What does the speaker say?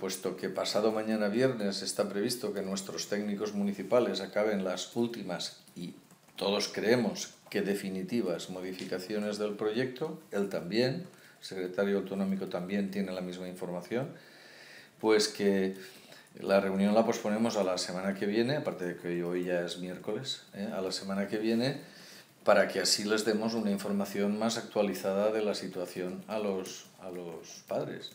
puesto que pasado mañana viernes está previsto que nuestros técnicos municipales acaben las últimas y todos creemos que definitivas modificaciones del proyecto, él también, el secretario autonómico también tiene la misma información, pues que la reunión la posponemos a la semana que viene, aparte de que hoy ya es miércoles, ¿eh? a la semana que viene, para que así les demos una información más actualizada de la situación a los, a los padres.